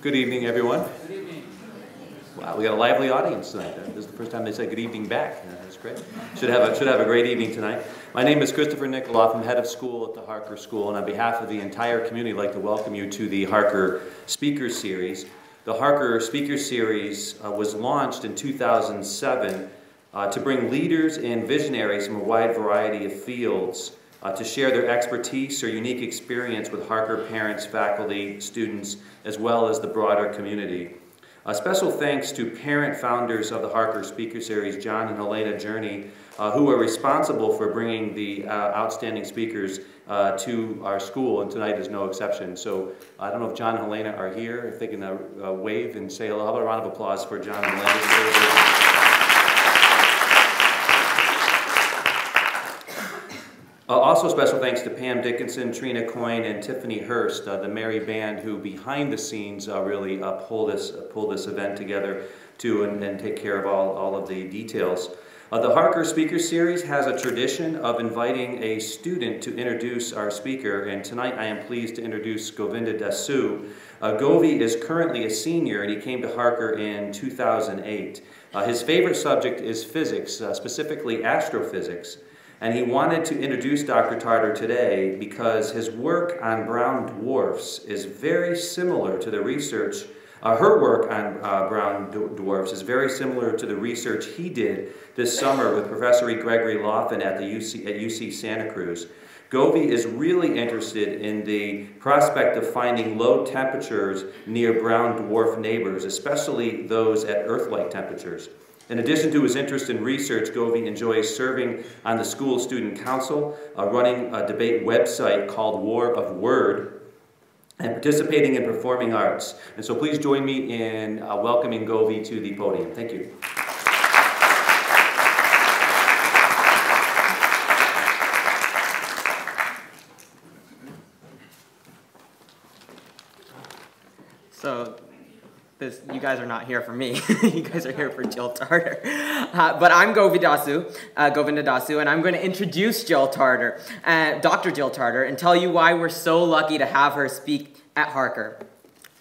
Good evening, everyone. Good evening. Wow, we got a lively audience tonight. This is the first time they said good evening back. That's great. Should have a, should have a great evening tonight. My name is Christopher Nikoloff. I'm head of school at the Harker School, and on behalf of the entire community, I'd like to welcome you to the Harker Speaker Series. The Harker Speaker Series uh, was launched in 2007 uh, to bring leaders and visionaries from a wide variety of fields uh, to share their expertise or unique experience with Harker parents, faculty, students, as well as the broader community. A special thanks to parent founders of the Harker Speaker Series, John and Helena Journey, uh, who are responsible for bringing the uh, outstanding speakers uh, to our school, and tonight is no exception. So I don't know if John and Helena are here, if they can uh, uh, wave and say hello. A round of applause for John and Helena? Also, special thanks to Pam Dickinson, Trina Coyne, and Tiffany Hurst, uh, the merry band who, behind the scenes, uh, really uh, pull this uh, pull this event together to and, and, take care of all, all of the details. Uh, the Harker Speaker Series has a tradition of inviting a student to introduce our speaker, and tonight I am pleased to introduce Govinda Dasu. Uh, Govi is currently a senior, and he came to Harker in 2008. his favorite subject is physics, specifically astrophysics. And he wanted to introduce Dr. Tarter today because his work on brown dwarfs is very similar to the research, uh, her work on uh, brown dwarfs is very similar to the research he did this summer with Professor Gregory Laughlin at, the UC, at UC Santa Cruz. Govi is really interested in the prospect of finding low temperatures near brown dwarf neighbors, especially those at Earth-like temperatures. In addition to his interest in research, Govi enjoys serving on the school student council, uh, running a debate website called War of Word, and participating in performing arts. And so please join me in uh, welcoming Govi to the podium. Thank you. So you guys are not here for me. you guys are here for Jill Tarter. Uh, but I'm Govindasu, uh, Govinda Dasu, and I'm going to introduce Jill Tarter, uh, Dr. Jill Tarter, and tell you why we're so lucky to have her speak at Harker.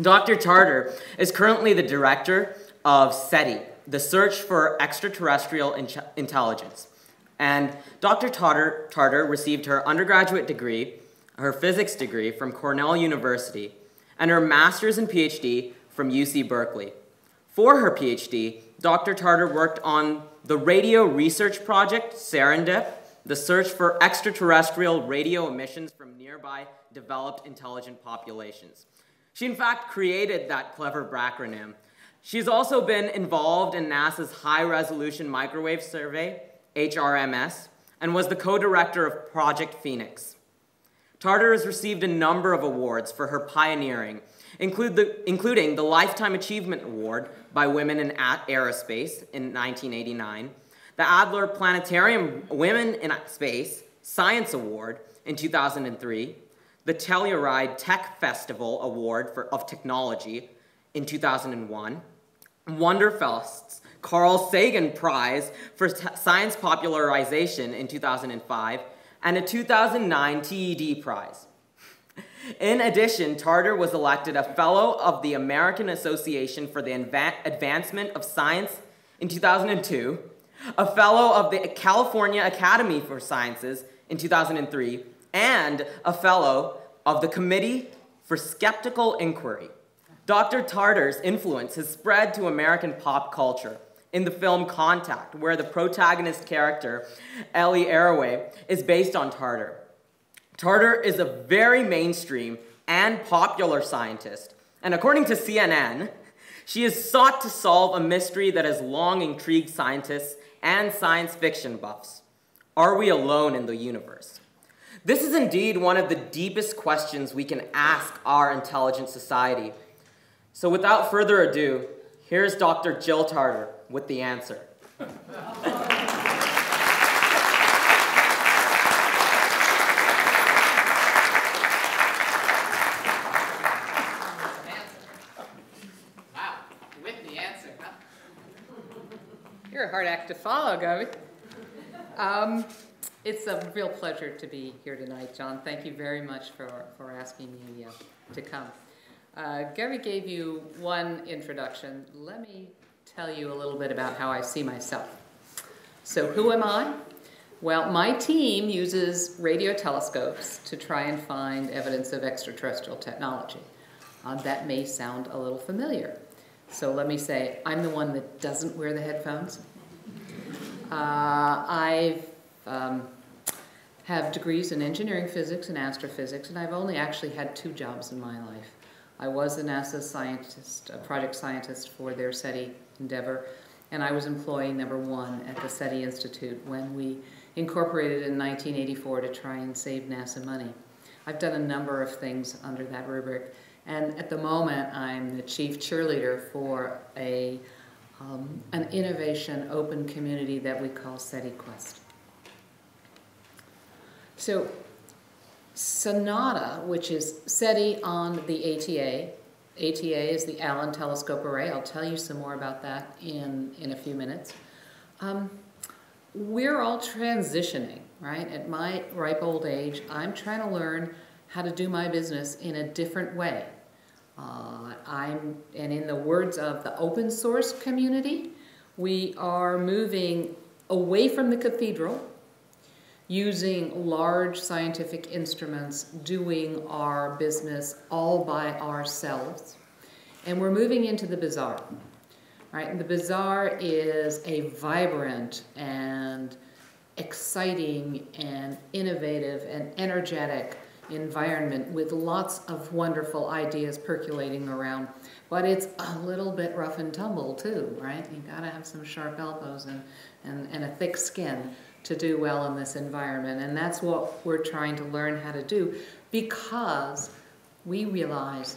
Dr. Tarter is currently the director of SETI, the Search for Extraterrestrial in Intelligence. And Dr. Tarter, Tarter received her undergraduate degree, her physics degree from Cornell University, and her master's and PhD from UC Berkeley. For her PhD, Dr. Tarter worked on the Radio Research Project, SERENDIP, the search for extraterrestrial radio emissions from nearby developed intelligent populations. She, in fact, created that clever acronym. She's also been involved in NASA's High Resolution Microwave Survey, HRMS, and was the co director of Project Phoenix. Tarter has received a number of awards for her pioneering include the, including the Lifetime Achievement Award by Women in Aerospace in 1989, the Adler Planetarium Women in Space Science Award in 2003, the Telluride Tech Festival Award for, of Technology in 2001, Wonderfest's Carl Sagan Prize for Science Popularization in 2005, and a 2009 TED Prize. In addition, Tarter was elected a Fellow of the American Association for the Advancement of Science in 2002, a Fellow of the California Academy for Sciences in 2003, and a Fellow of the Committee for Skeptical Inquiry. Dr. Tarter's influence has spread to American pop culture in the film Contact, where the protagonist character, Ellie Arroway, is based on Tarter. Tarter is a very mainstream and popular scientist, and according to CNN, she has sought to solve a mystery that has long intrigued scientists and science fiction buffs. Are we alone in the universe? This is indeed one of the deepest questions we can ask our intelligent society. So without further ado, here's Dr. Jill Tarter with the answer. to follow, Govi. Um, it's a real pleasure to be here tonight, John. Thank you very much for, for asking me uh, to come. Uh, Gary gave you one introduction. Let me tell you a little bit about how I see myself. So, who am I? Well, my team uses radio telescopes to try and find evidence of extraterrestrial technology. Uh, that may sound a little familiar. So let me say, I'm the one that doesn't wear the headphones. Uh, I um, have degrees in engineering physics and astrophysics, and I've only actually had two jobs in my life. I was a NASA scientist, a project scientist for their SETI endeavor, and I was employee number one at the SETI Institute when we incorporated in 1984 to try and save NASA money. I've done a number of things under that rubric, and at the moment I'm the chief cheerleader for a, um, an innovation open community that we call SETI Quest. So Sonata, which is SETI on the ATA, ATA is the Allen Telescope Array. I'll tell you some more about that in, in a few minutes. Um, we're all transitioning, right? At my ripe old age, I'm trying to learn how to do my business in a different way. Uh, I'm, and in the words of the open source community, we are moving away from the cathedral, using large scientific instruments, doing our business all by ourselves. And we're moving into the bazaar. Right? And the bazaar is a vibrant and exciting and innovative and energetic environment with lots of wonderful ideas percolating around. But it's a little bit rough and tumble too, right? You gotta have some sharp elbows and, and, and a thick skin to do well in this environment. And that's what we're trying to learn how to do because we realize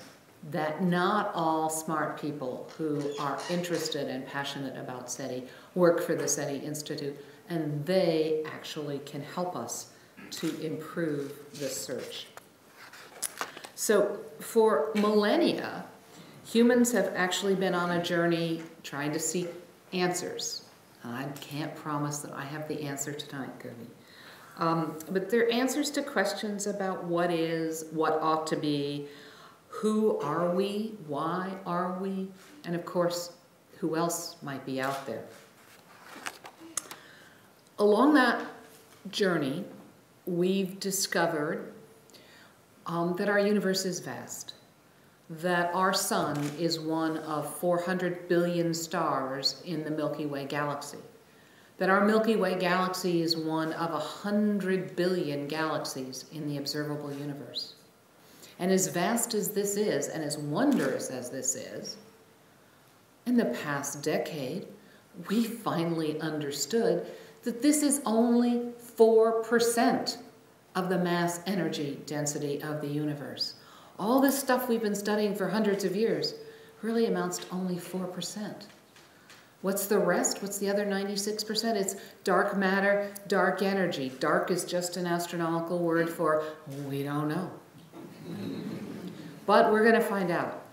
that not all smart people who are interested and passionate about SETI work for the SETI Institute, and they actually can help us to improve the search. So for millennia, humans have actually been on a journey trying to seek answers. I can't promise that I have the answer tonight, Goody. Um, but they're answers to questions about what is, what ought to be, who are we, why are we, and of course, who else might be out there. Along that journey, we've discovered um, that our universe is vast, that our sun is one of 400 billion stars in the Milky Way galaxy, that our Milky Way galaxy is one of 100 billion galaxies in the observable universe. And as vast as this is, and as wondrous as this is, in the past decade, we finally understood that this is only 4% of the mass energy density of the universe. All this stuff we've been studying for hundreds of years really amounts to only 4%. What's the rest? What's the other 96%? It's dark matter, dark energy. Dark is just an astronomical word for we don't know. But we're going to find out.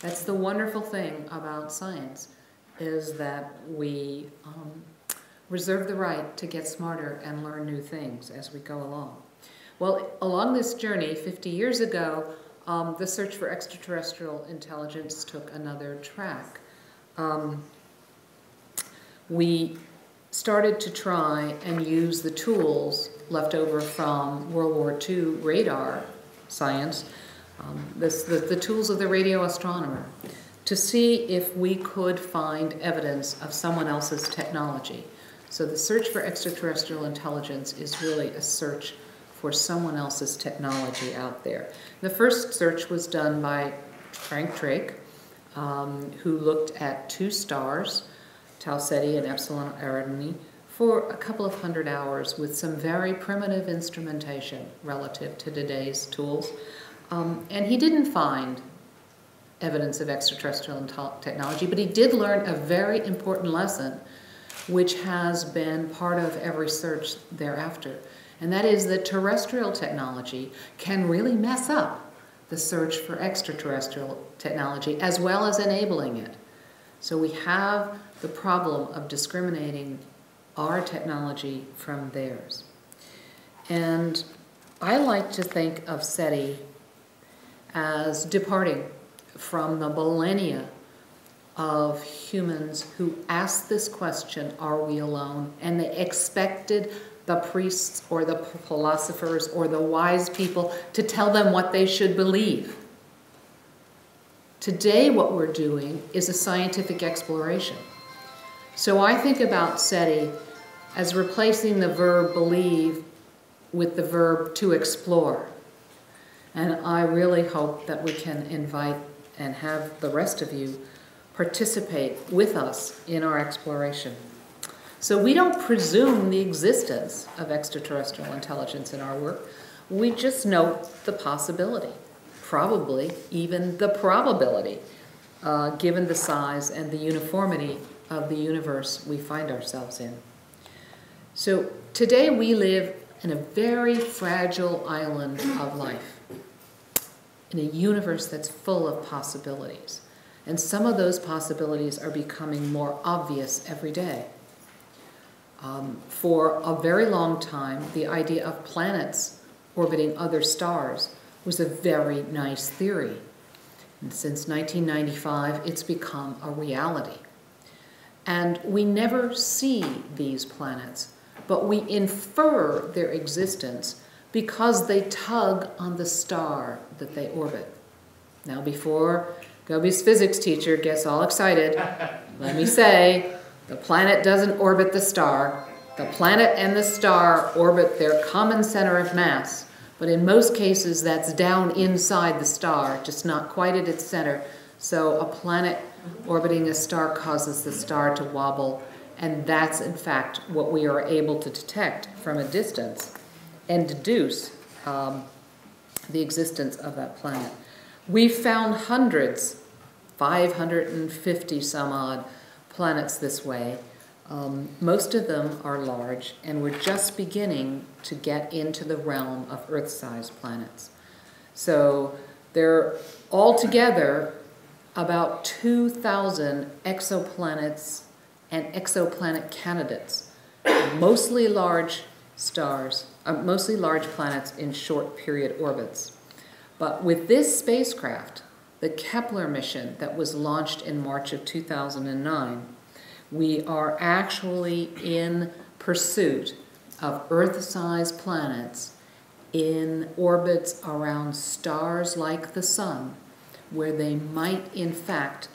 That's the wonderful thing about science, is that we um, reserve the right to get smarter and learn new things as we go along. Well, along this journey, 50 years ago, um, the search for extraterrestrial intelligence took another track. Um, we started to try and use the tools left over from World War II radar science, um, this, the, the tools of the radio astronomer, to see if we could find evidence of someone else's technology. So the search for extraterrestrial intelligence is really a search for someone else's technology out there. The first search was done by Frank Drake, um, who looked at two stars, Tau Ceti and Epsilon Eridani, for a couple of hundred hours with some very primitive instrumentation relative to today's tools. Um, and he didn't find evidence of extraterrestrial technology, but he did learn a very important lesson which has been part of every search thereafter. And that is that terrestrial technology can really mess up the search for extraterrestrial technology as well as enabling it. So we have the problem of discriminating our technology from theirs. And I like to think of SETI as departing from the millennia of humans who asked this question, Are we alone? And they expected the priests or the philosophers or the wise people to tell them what they should believe. Today, what we're doing is a scientific exploration. So I think about SETI as replacing the verb believe with the verb to explore. And I really hope that we can invite and have the rest of you participate with us in our exploration. So we don't presume the existence of extraterrestrial intelligence in our work. We just note the possibility, probably even the probability, uh, given the size and the uniformity of the universe we find ourselves in. So today we live in a very fragile island of life, in a universe that's full of possibilities. And some of those possibilities are becoming more obvious every day. Um, for a very long time, the idea of planets orbiting other stars was a very nice theory. And since 1995, it's become a reality. And we never see these planets, but we infer their existence because they tug on the star that they orbit. Now, before Govi's physics teacher gets all excited, let me say the planet doesn't orbit the star. The planet and the star orbit their common center of mass, but in most cases that's down inside the star, just not quite at its center. So a planet orbiting a star causes the star to wobble, and that's in fact what we are able to detect from a distance and deduce um, the existence of that planet. We've found hundreds, 550 some odd, planets this way. Um, most of them are large, and we're just beginning to get into the realm of Earth sized planets. So there are altogether about 2,000 exoplanets and exoplanet candidates, mostly large stars, uh, mostly large planets in short period orbits. But with this spacecraft, the Kepler mission that was launched in March of 2009, we are actually in pursuit of Earth sized planets in orbits around stars like the Sun, where they might, in fact,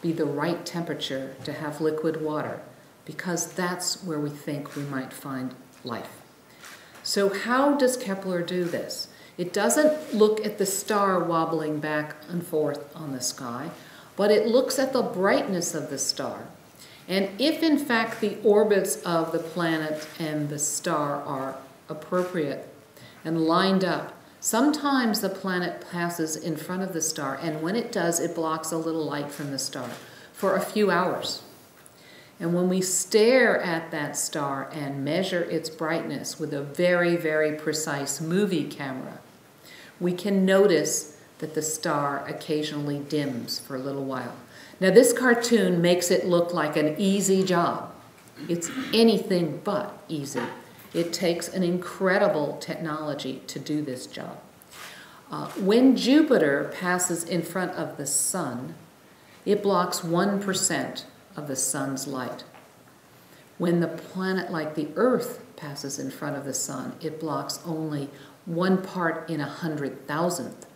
be the right temperature to have liquid water, because that's where we think we might find life. So, how does Kepler do this? It doesn't look at the star wobbling back and forth on the sky, but it looks at the brightness of the star. And if in fact the orbits of the planet and the star are appropriate and lined up, sometimes the planet passes in front of the star, and when it does, it blocks a little light from the star for a few hours. And when we stare at that star and measure its brightness with a very, very precise movie camera, we can notice that the star occasionally dims for a little while. Now, this cartoon makes it look like an easy job. It's anything but easy. It takes an incredible technology to do this job. Uh, when Jupiter passes in front of the sun, it blocks 1% of the sun's light. When the planet like the Earth passes in front of the sun, it blocks only one part in a hundred thousandth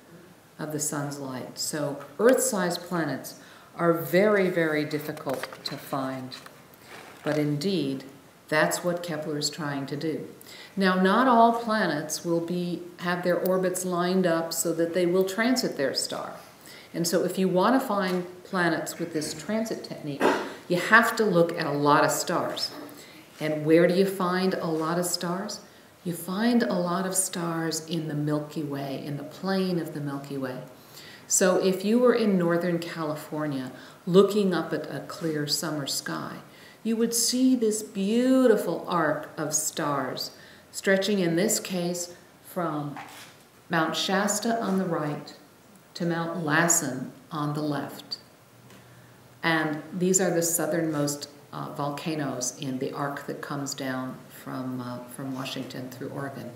of the sun's light. So Earth sized planets are very, very difficult to find. But indeed, that's what Kepler is trying to do. Now, not all planets will be, have their orbits lined up so that they will transit their star. And so, if you want to find planets with this transit technique, you have to look at a lot of stars. And where do you find a lot of stars? You find a lot of stars in the Milky Way, in the plane of the Milky Way. So if you were in Northern California looking up at a clear summer sky, you would see this beautiful arc of stars stretching in this case from Mount Shasta on the right to Mount Lassen on the left. And these are the southernmost uh, volcanoes in the arc that comes down from, uh, from Washington through Oregon.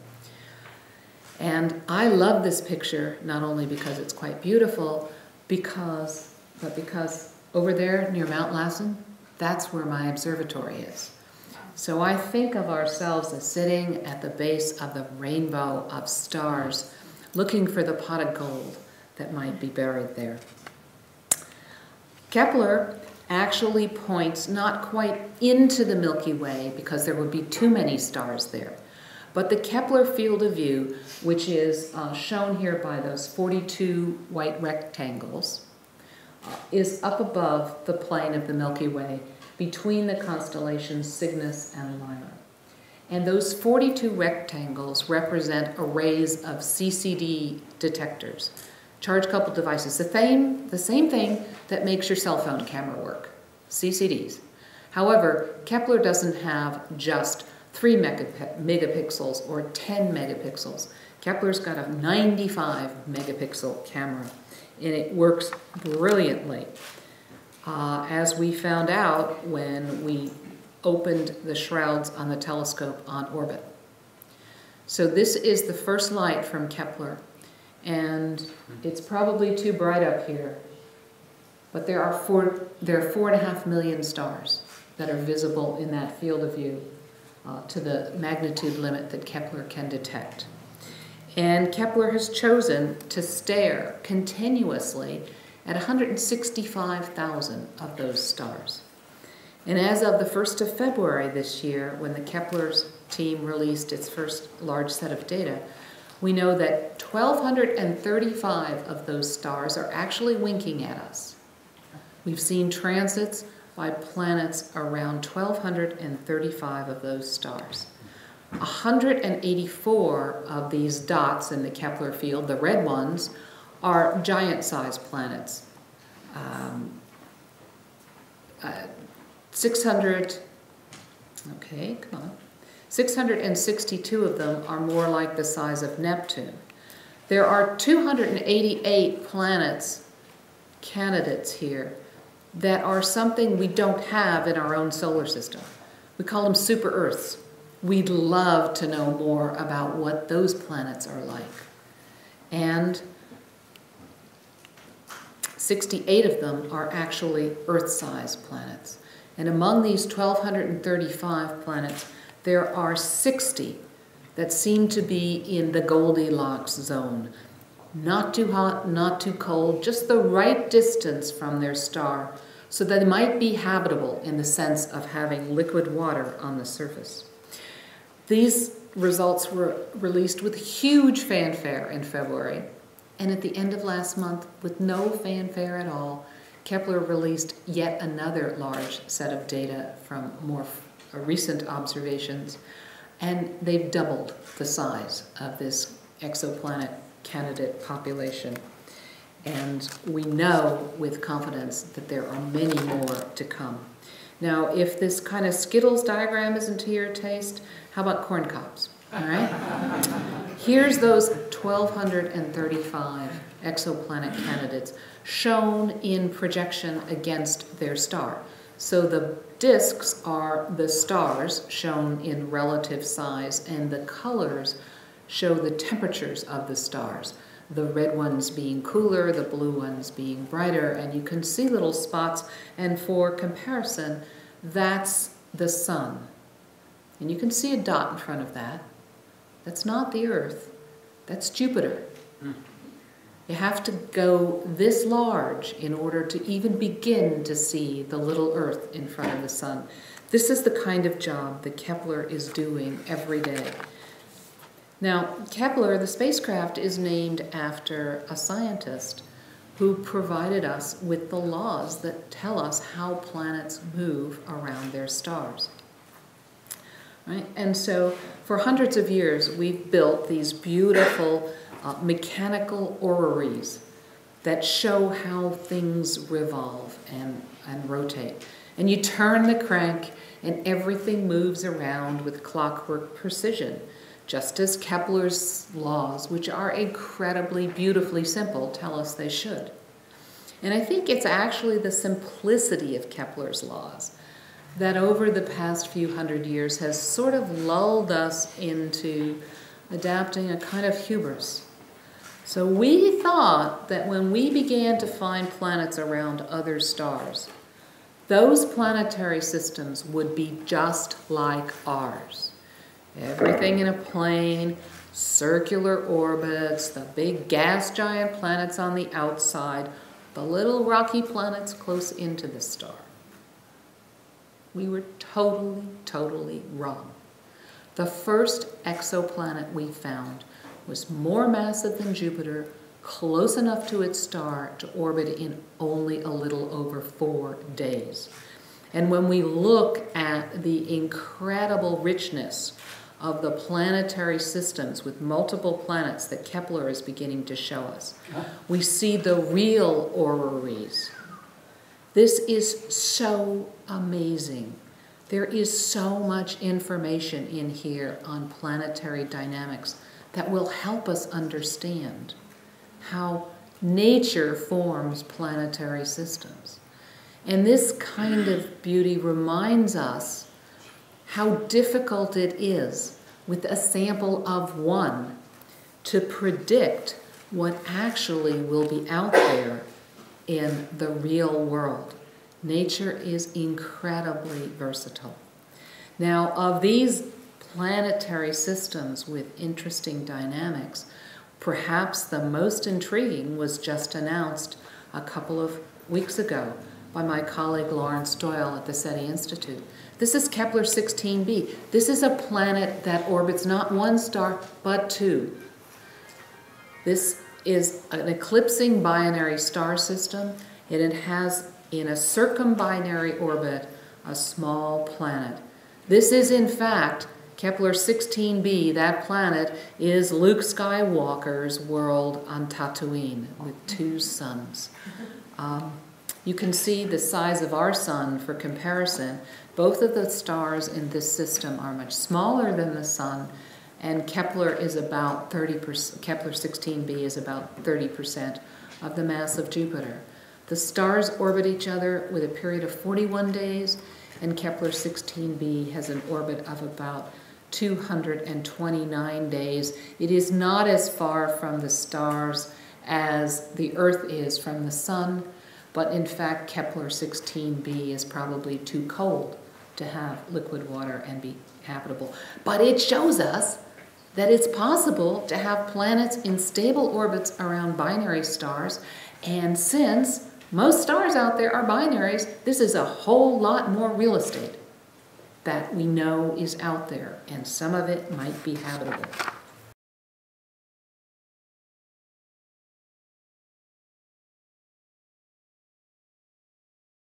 And I love this picture not only because it's quite beautiful, because but because over there near Mount Lassen, that's where my observatory is. So I think of ourselves as sitting at the base of the rainbow of stars, looking for the pot of gold that might be buried there. Kepler actually points not quite into the Milky Way because there would be too many stars there. But the Kepler field of view, which is uh, shown here by those 42 white rectangles, uh, is up above the plane of the Milky Way between the constellations Cygnus and Lyra. And those 42 rectangles represent arrays of CCD detectors, charge coupled devices, the same, the same thing that makes your cell phone camera work, CCDs. However, Kepler doesn't have just 3 megapixels or 10 megapixels. Kepler's got a 95 megapixel camera and it works brilliantly. Uh, as we found out when we opened the shrouds on the telescope on orbit. So this is the first light from Kepler, and it's probably too bright up here, but there are four, there are four and a half million stars that are visible in that field of view uh, to the magnitude limit that Kepler can detect. And Kepler has chosen to stare continuously at 165,000 of those stars. And as of the 1st of February this year, when the Kepler's team released its first large set of data, we know that 1,235 of those stars are actually winking at us. We've seen transits by planets around 1,235 of those stars. 184 of these dots in the Kepler field, the red ones, are giant-sized planets. Um, uh, 600, okay, come on. 662 of them are more like the size of Neptune. There are 288 planets candidates here that are something we don't have in our own solar system. We call them super Earths. We'd love to know more about what those planets are like. And 68 of them are actually Earth-sized planets. And among these 1,235 planets, there are 60 that seem to be in the Goldilocks zone. Not too hot, not too cold, just the right distance from their star so that they might be habitable in the sense of having liquid water on the surface. These results were released with huge fanfare in February, and at the end of last month, with no fanfare at all, Kepler released yet another large set of data from more Uh, recent observations, and they've doubled the size of this exoplanet candidate population. And we know with confidence that there are many more to come. Now, if this kind of Skittles diagram isn't to your taste, how about corn cobs? All right? Here's those 1,235 exoplanet candidates shown in projection against their star. So the disks are the stars shown in relative size, and the colors show the temperatures of the stars. The red ones being cooler, the blue ones being brighter, and you can see little spots. And for comparison, that's the sun. And you can see a dot in front of that. That's not the Earth, that's Jupiter. Hmm. You have to go this large in order to even begin to see the little Earth in front of the sun. This is the kind of job that Kepler is doing every day. Now, Kepler, the spacecraft, is named after a scientist who provided us with the laws that tell us how planets move around their stars. Right? And so for hundreds of years, we've built these beautiful uh, mechanical orreries that show how things revolve and, and rotate. And you turn the crank and everything moves around with clockwork precision, just as Kepler's laws, which are incredibly beautifully simple, tell us they should. And I think it's actually the simplicity of Kepler's laws that over the past few hundred years has sort of lulled us into adapting a kind of hubris. So we thought that when we began to find planets around other stars, those planetary systems would be just like ours. Everything in a plane, circular orbits, the big gas giant planets on the outside, the little rocky planets close into the star. We were totally, totally wrong. The first exoplanet we found was more massive than Jupiter, close enough to its star to orbit in only a little over four days. And when we look at the incredible richness of the planetary systems with multiple planets that Kepler is beginning to show us, we see the real orreries. This is so amazing. There is so much information in here on planetary dynamics that will help us understand how nature forms planetary systems. And this kind of beauty reminds us how difficult it is with a sample of one to predict what actually will be out there in the real world. Nature is incredibly versatile. Now, of these planetary systems with interesting dynamics, perhaps the most intriguing was just announced a couple of weeks ago by my colleague Laurance Doyle at the SETI Institute. This is Kepler 16b. This is a planet that orbits not one star, but two. This is an eclipsing binary star system, and it has in a circumbinary orbit a small planet. This is, in fact, Kepler 16b, that planet, is Luke Skywalker's world on Tatooine with two suns. Um, you can see the size of our sun for comparison. Both of the stars in this system are much smaller than the sun, and Kepler is about 30%, Kepler 16b is about 30% of the mass of Jupiter. The stars orbit each other with a period of 41 days, and Kepler 16b has an orbit of about 229 days. It is not as far from the stars as the Earth is from the Sun, but in fact, Kepler 16b is probably too cold to have liquid water and be habitable. But it shows us that it's possible to have planets in stable orbits around binary stars, and since most stars out there are binaries, this is a whole lot more real estate that we know is out there, and some of it might be habitable.